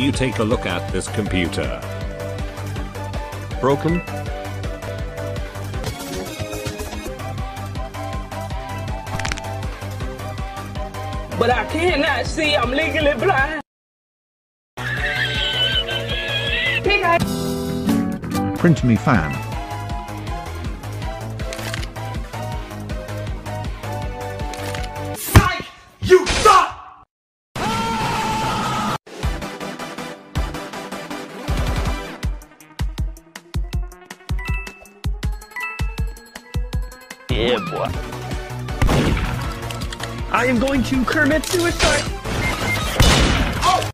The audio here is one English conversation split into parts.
Can you take a look at this computer? Broken? But I cannot see. I'm legally blind. Print me fan. Yeah, boy. I am going to Kermit suicide. Oh!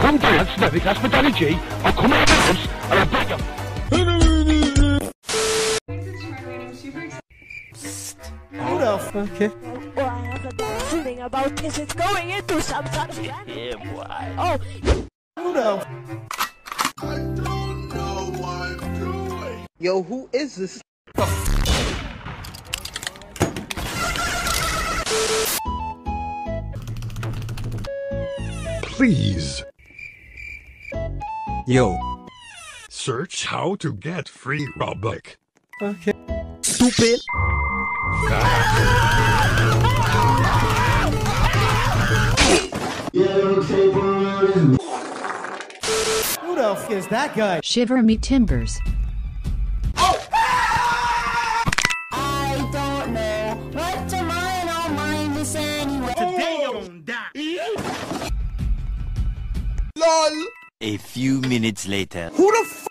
Come down, Snevy, that's methodology. I'll come out of the house and I'll beg you. Who the f- okay. Oh, I have a bad feeling about this. It's going into some sort of. Yeah, boy. Oh, Who the f- Yo, who is this? Please Yo. search how to get free Robux. Okay. Stupid. Who the f is that guy? Shiver me timbers. Gonna die. A few minutes later. Who the f